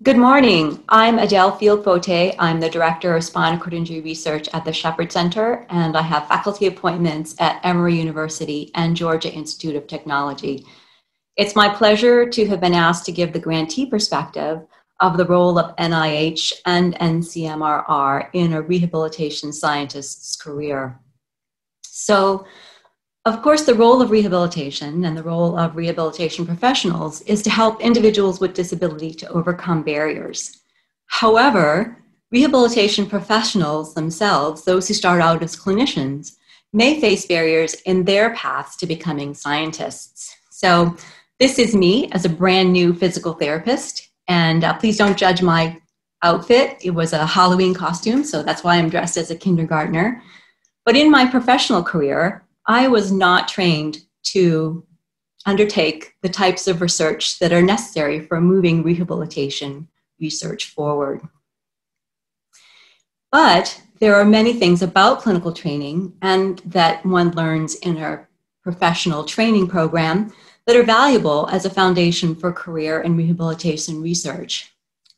Good morning. I'm Edelle Field-Fote. I'm the Director of Spinal Cord Injury Research at the Shepherd Center, and I have faculty appointments at Emory University and Georgia Institute of Technology. It's my pleasure to have been asked to give the grantee perspective of the role of NIH and NCMRR in a rehabilitation scientist's career. So, of course, the role of rehabilitation and the role of rehabilitation professionals is to help individuals with disability to overcome barriers. However, rehabilitation professionals themselves, those who start out as clinicians, may face barriers in their paths to becoming scientists. So, this is me as a brand new physical therapist, and uh, please don't judge my outfit. It was a Halloween costume, so that's why I'm dressed as a kindergartner. But in my professional career, I was not trained to undertake the types of research that are necessary for moving rehabilitation research forward. But there are many things about clinical training and that one learns in our professional training program that are valuable as a foundation for career and rehabilitation research.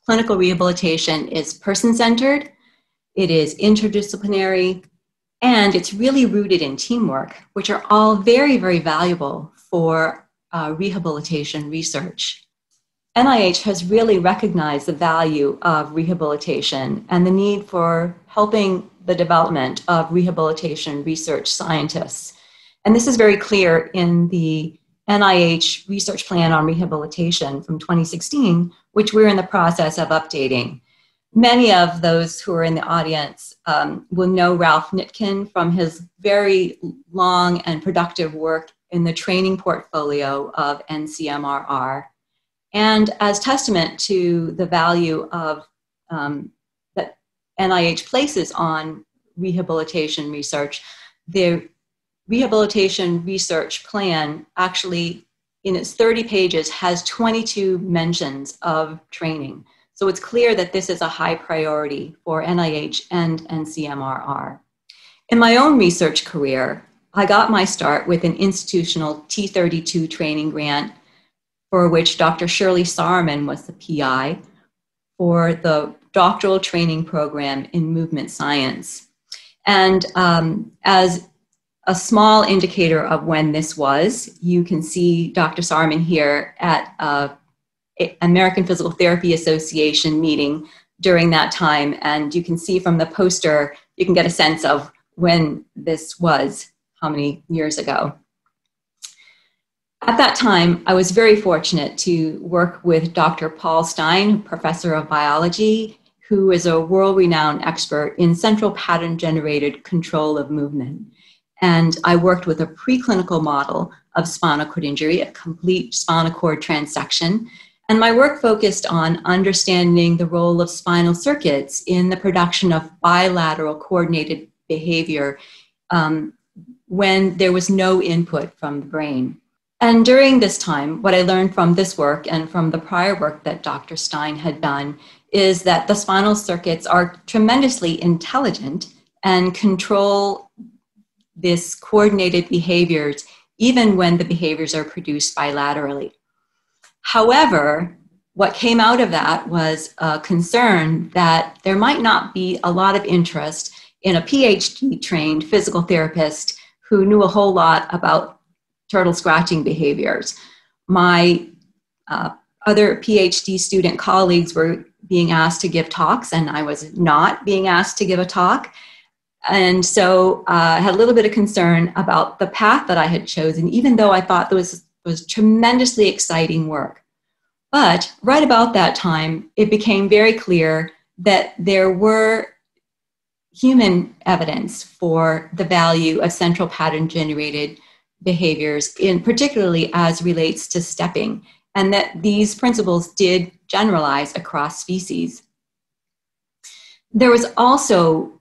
Clinical rehabilitation is person centered, it is interdisciplinary, and it's really rooted in teamwork, which are all very, very valuable for uh, rehabilitation research. NIH has really recognized the value of rehabilitation and the need for helping the development of rehabilitation research scientists. And this is very clear in the NIH research plan on rehabilitation from 2016, which we're in the process of updating. Many of those who are in the audience um, will know Ralph Nitkin from his very long and productive work in the training portfolio of NCMRR. And as testament to the value of um, that NIH places on rehabilitation research, the rehabilitation research plan actually, in its 30 pages, has 22 mentions of training. So it's clear that this is a high priority for NIH and NCMRR. In my own research career, I got my start with an institutional T32 training grant for which Dr. Shirley Sahrmann was the PI for the doctoral training program in movement science. And um, as a small indicator of when this was, you can see Dr. Sahrmann here at a American Physical Therapy Association meeting during that time. And you can see from the poster, you can get a sense of when this was, how many years ago. At that time, I was very fortunate to work with Dr. Paul Stein, professor of biology, who is a world renowned expert in central pattern generated control of movement. And I worked with a preclinical model of spinal cord injury, a complete spinal cord transection, and my work focused on understanding the role of spinal circuits in the production of bilateral coordinated behavior um, when there was no input from the brain. And during this time, what I learned from this work and from the prior work that Dr. Stein had done is that the spinal circuits are tremendously intelligent and control this coordinated behaviors even when the behaviors are produced bilaterally. However, what came out of that was a concern that there might not be a lot of interest in a PhD trained physical therapist who knew a whole lot about turtle scratching behaviors. My uh, other PhD student colleagues were being asked to give talks, and I was not being asked to give a talk. And so uh, I had a little bit of concern about the path that I had chosen, even though I thought this was tremendously exciting work. But right about that time, it became very clear that there were human evidence for the value of central pattern generated behaviors, in particularly as relates to stepping, and that these principles did generalize across species. There was also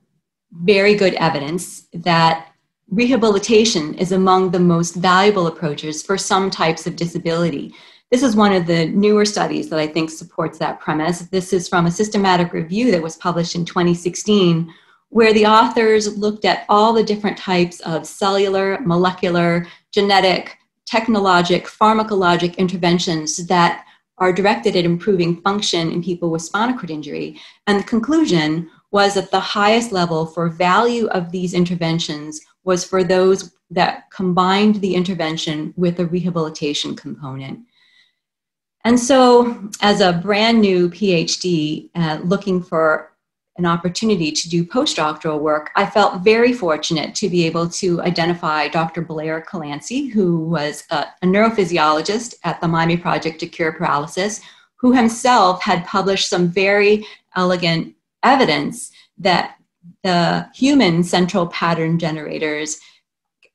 very good evidence that rehabilitation is among the most valuable approaches for some types of disability. This is one of the newer studies that I think supports that premise. This is from a systematic review that was published in 2016, where the authors looked at all the different types of cellular, molecular, genetic, technologic, pharmacologic interventions that are directed at improving function in people with spinal cord injury. And the conclusion was that the highest level for value of these interventions was for those that combined the intervention with a rehabilitation component. And so, as a brand new PhD uh, looking for an opportunity to do postdoctoral work, I felt very fortunate to be able to identify Dr. Blair Calancie, who was a, a neurophysiologist at the Miami Project to Cure Paralysis, who himself had published some very elegant evidence that the human central pattern generators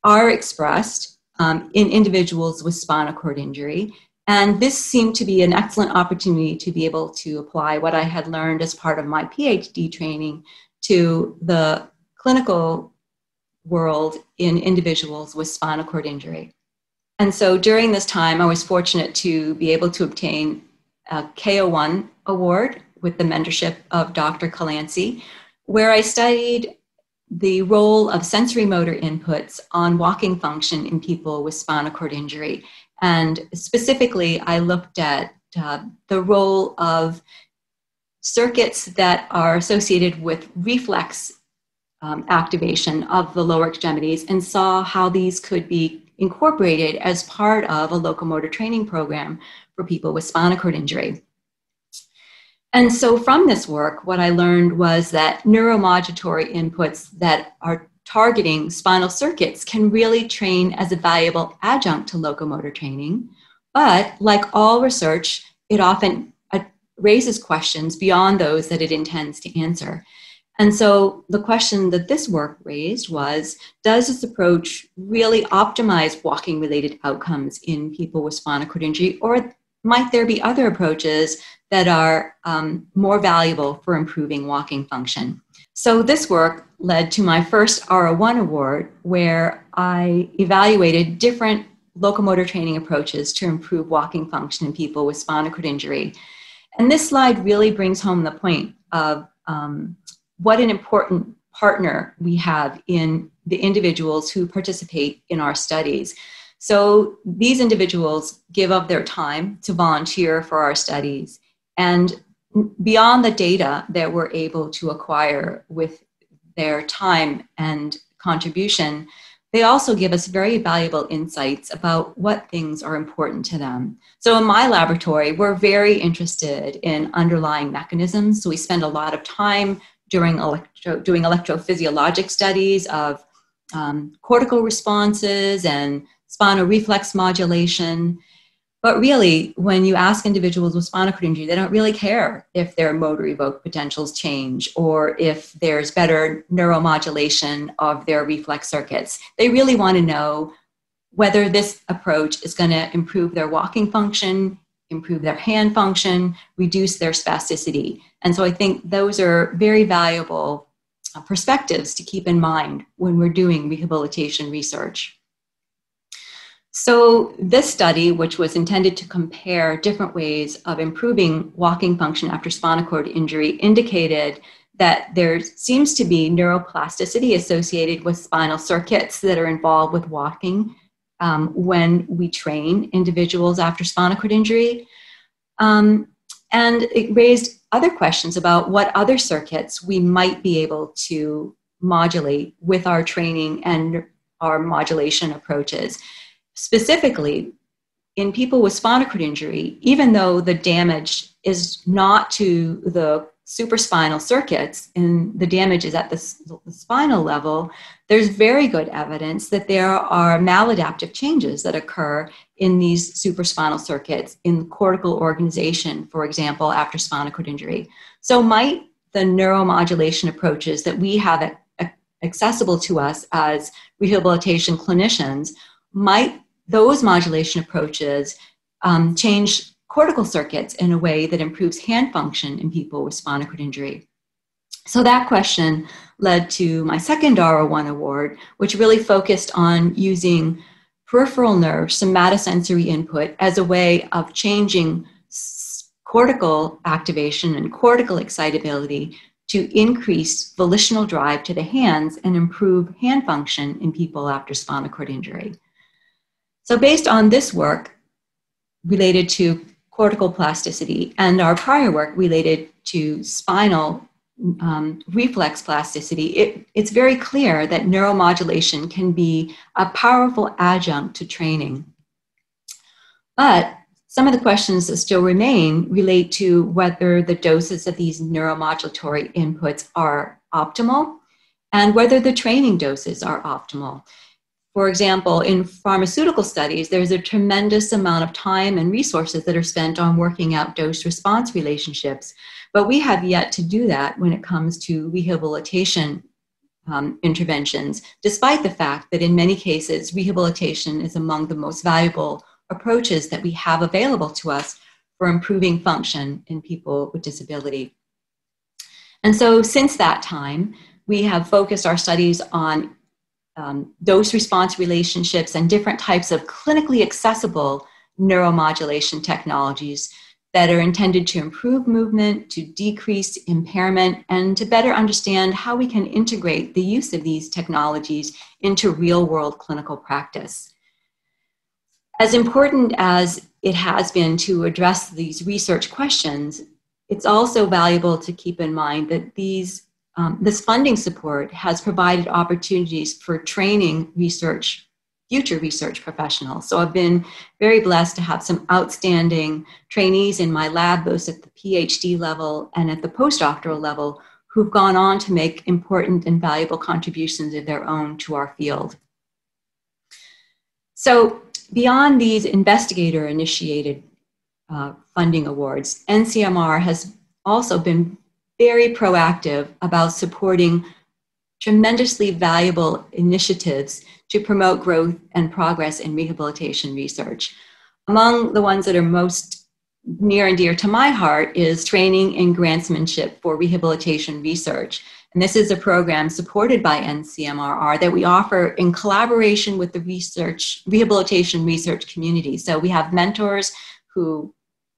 are expressed um, in individuals with spinal cord injury and this seemed to be an excellent opportunity to be able to apply what I had learned as part of my PhD training to the clinical world in individuals with spinal cord injury. And so during this time, I was fortunate to be able to obtain a K01 award with the mentorship of Dr. Calancie, where I studied the role of sensory motor inputs on walking function in people with spinal cord injury and specifically, I looked at uh, the role of circuits that are associated with reflex um, activation of the lower extremities and saw how these could be incorporated as part of a locomotor training program for people with spinal cord injury. And so, from this work, what I learned was that neuromodulatory inputs that are targeting spinal circuits can really train as a valuable adjunct to locomotor training. But like all research, it often uh, raises questions beyond those that it intends to answer. And so the question that this work raised was Does this approach really optimize walking related outcomes in people with spinal cord injury, or might there be other approaches that are um, more valuable for improving walking function? So, this work led to my first R01 award, where I evaluated different locomotor training approaches to improve walking function in people with spinal cord injury. And this slide really brings home the point of um, what an important partner we have in the individuals who participate in our studies. So, these individuals give up their time to volunteer for our studies. And beyond the data that we're able to acquire with their time and contribution, they also give us very valuable insights about what things are important to them. So, in my laboratory, we're very interested in underlying mechanisms. So, we spend a lot of time during electro, doing electrophysiologic studies of um, cortical responses and spinal reflex modulation. But really, when you ask individuals with spinal cord injury, they don't really care if their motor evoked potentials change or if there's better neuromodulation of their reflex circuits. They really want to know whether this approach is going to improve their walking function, improve their hand function, reduce their spasticity. And so I think those are very valuable uh, perspectives to keep in mind when we're doing rehabilitation research. So, this study, which was intended to compare different ways of improving walking function after spinal cord injury, indicated that there seems to be neuroplasticity associated with spinal circuits that are involved with walking um, when we train individuals after spinal cord injury. Um, and it raised other questions about what other circuits we might be able to modulate with our training and our modulation approaches. Specifically, in people with spinal cord injury, even though the damage is not to the supraspinal circuits and the damage is at the, the, spinal level, there's very good evidence that there are maladaptive changes that occur in these supraspinal circuits in cortical organization, for example, after spinal cord injury. So, might the neuromodulation approaches that we have accessible to us as rehabilitation clinicians might those modulation approaches um, change cortical circuits in a way that improves hand function in people with spinal cord injury. So that question led to my second R01 award, which really focused on using peripheral nerve somatosensory input as a way of changing cortical activation and cortical excitability to increase volitional drive to the hands and improve hand function in people after spinal cord injury. So, based on this work related to cortical plasticity, and our prior work related to spinal um, reflex plasticity, it, it's very clear that neuromodulation can be a powerful adjunct to training. But some of the questions that still remain relate to whether the doses of these neuromodulatory inputs are optimal and whether the training doses are optimal. For example, in pharmaceutical studies, there's a tremendous amount of time and resources that are spent on working out dose response relationships. But we have yet to do that when it comes to rehabilitation um, interventions, despite the fact that in many cases, rehabilitation is among the most valuable approaches that we have available to us for improving function in people with disability. And so, since that time, we have focused our studies on um, dose response relationships and different types of clinically accessible neuromodulation technologies that are intended to improve movement, to decrease impairment, and to better understand how we can integrate the use of these technologies into real world clinical practice. As important as it has been to address these research questions, it's also valuable to keep in mind that these um, this funding support has provided opportunities for training research, future research professionals. So I've been very blessed to have some outstanding trainees in my lab, both at the PhD level and at the postdoctoral level, who've gone on to make important and valuable contributions of their own to our field. So beyond these investigator initiated uh, funding awards, NCMR has also been very proactive about supporting tremendously valuable initiatives to promote growth and progress in rehabilitation research. Among the ones that are most near and dear to my heart is training in grantsmanship for rehabilitation research. And this is a program supported by NCMRR that we offer in collaboration with the research, rehabilitation research community. So we have mentors who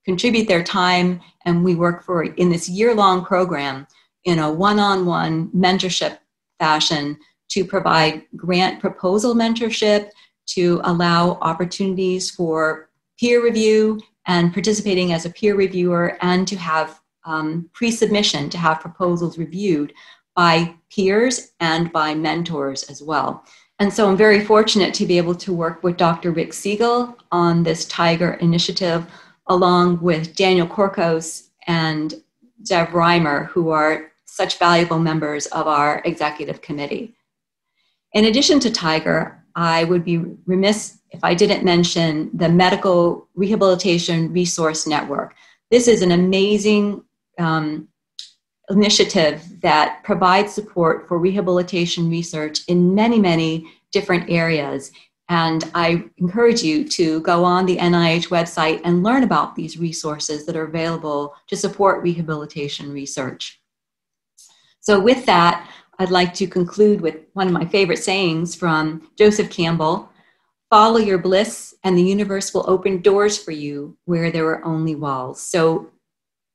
contribute their time, and we work for in this year long program in a one on one mentorship fashion to provide grant proposal mentorship, to allow opportunities for peer review and participating as a peer reviewer, and to have um, pre submission to have proposals reviewed by peers and by mentors as well. And so I'm very fortunate to be able to work with Dr. Rick Segal on this TIGRR initiative along with Daniel Corcos and Zev Rymer, who are such valuable members of our executive committee. In addition to TIGRR, I would be remiss if I didn't mention the Medical Rehabilitation Resource Network. This is an amazing um, initiative that provides support for rehabilitation research in many, many different areas. And I encourage you to go on the NIH website and learn about these resources that are available to support rehabilitation research. So, with that, I'd like to conclude with one of my favorite sayings from Joseph Campbell Follow your bliss, and the universe will open doors for you where there are only walls. So,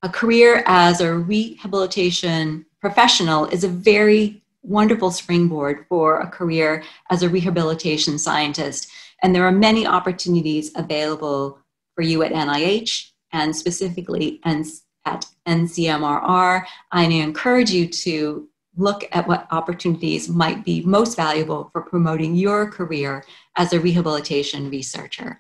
a career as a rehabilitation professional is a very wonderful springboard for a career as a rehabilitation scientist. And there are many opportunities available for you at NIH and specifically at NCMRR. I encourage you to look at what opportunities might be most valuable for promoting your career as a rehabilitation researcher.